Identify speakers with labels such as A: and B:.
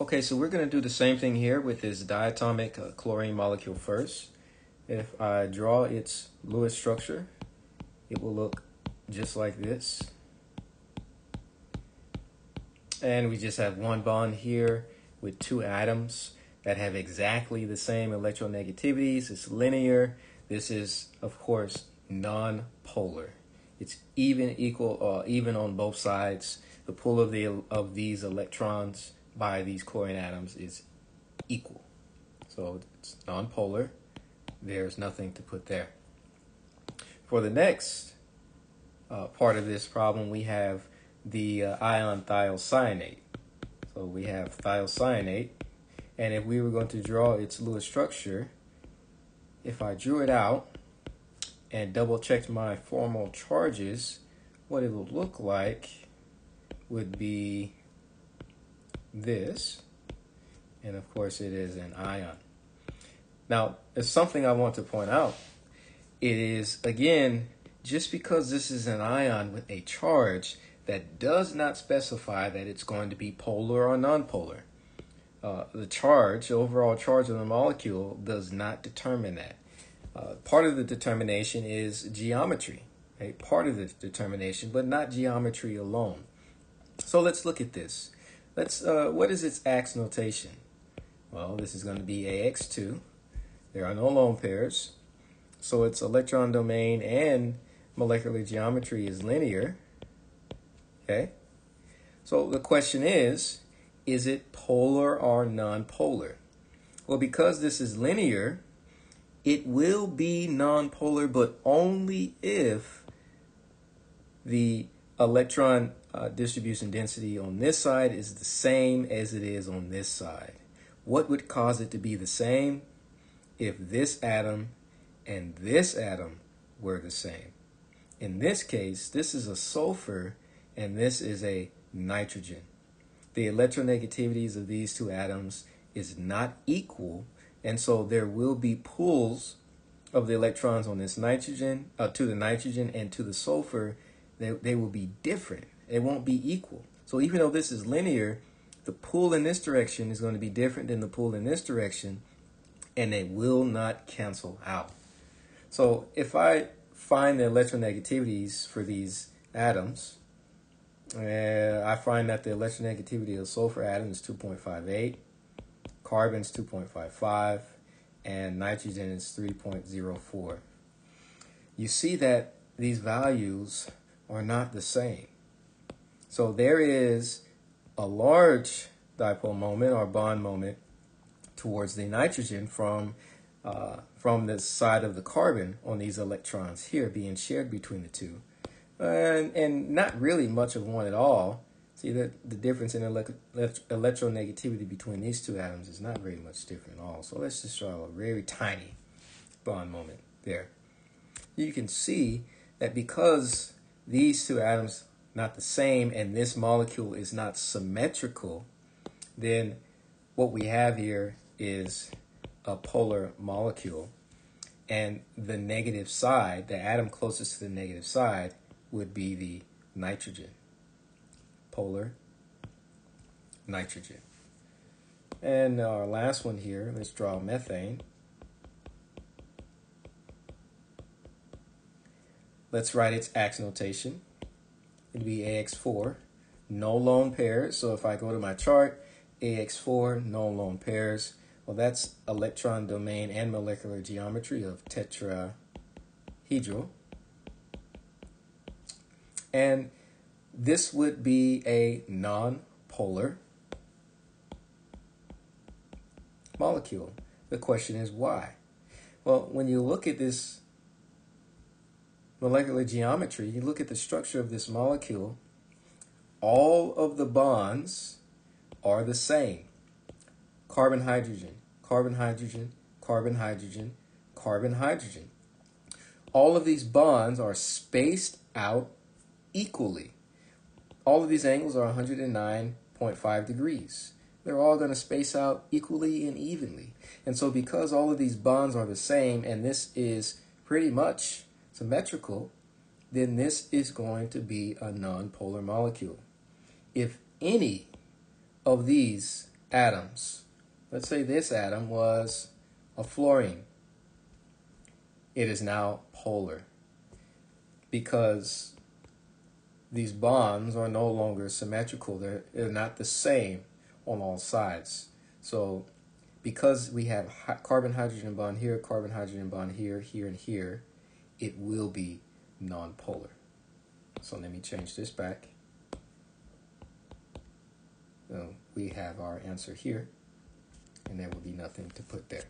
A: Okay, so we're going to do the same thing here with this diatomic uh, chlorine molecule first. If I draw its Lewis structure, it will look just like this. And we just have one bond here with two atoms that have exactly the same electronegativities. It's linear. This is, of course, non-polar. It's even equal, uh, even on both sides. The pull of the of these electrons by these chlorine atoms is equal. So it's non-polar. There's nothing to put there. For the next uh, part of this problem, we have the uh, ion thiocyanate. So we have thiocyanate, and if we were going to draw its Lewis structure, if I drew it out and double checked my formal charges, what it would look like would be this, and of course it is an ion. Now, there's something I want to point out. It is, again, just because this is an ion with a charge, that does not specify that it's going to be polar or nonpolar. Uh, the charge, overall charge of the molecule, does not determine that. Uh, part of the determination is geometry, right? Part of the determination, but not geometry alone. So let's look at this. Let's. Uh, what is its ax notation? Well, this is going to be AX2. There are no lone pairs, so its electron domain and molecular geometry is linear. Okay. So the question is, is it polar or nonpolar? Well, because this is linear, it will be nonpolar, but only if the electron uh, distribution density on this side is the same as it is on this side. What would cause it to be the same? If this atom and this atom were the same. In this case, this is a sulfur and this is a nitrogen. The electronegativities of these two atoms is not equal, and so there will be pulls of the electrons on this nitrogen, uh, to the nitrogen and to the sulfur, they, they will be different. It won't be equal. So even though this is linear, the pull in this direction is going to be different than the pull in this direction, and they will not cancel out. So if I find the electronegativities for these atoms, uh, I find that the electronegativity of sulfur atom is 2.58, carbon is 2.55, and nitrogen is 3.04. You see that these values are not the same. So there is a large dipole moment or bond moment towards the nitrogen from uh, from the side of the carbon on these electrons here being shared between the two and, and not really much of one at all. See that the difference in elect- electronegativity between these two atoms is not very much different at all. So let's just draw a very tiny bond moment there. You can see that because these two atoms not the same and this molecule is not symmetrical, then what we have here is a polar molecule. And the negative side, the atom closest to the negative side, would be the nitrogen, polar nitrogen. And our last one here, let's draw methane. Let's write its ax notation. It'd be AX4, no lone pairs. So if I go to my chart, AX4, no lone pairs. Well, that's electron domain and molecular geometry of tetrahedral. And this would be a non-polar molecule. The question is why? Well, when you look at this molecular geometry, you look at the structure of this molecule, all of the bonds are the same. Carbon, hydrogen, carbon, hydrogen, carbon, hydrogen, carbon, hydrogen. All of these bonds are spaced out equally. All of these angles are 109.5 degrees. They're all going to space out equally and evenly. And so because all of these bonds are the same and this is pretty much symmetrical, then this is going to be a nonpolar molecule. If any of these atoms. Let's say this atom was a fluorine. It is now polar because these bonds are no longer symmetrical. They're, they're not the same on all sides. So because we have carbon hydrogen bond here, carbon hydrogen bond here, here, and here, it will be nonpolar. So let me change this back. So we have our answer here, and there will be nothing to put there.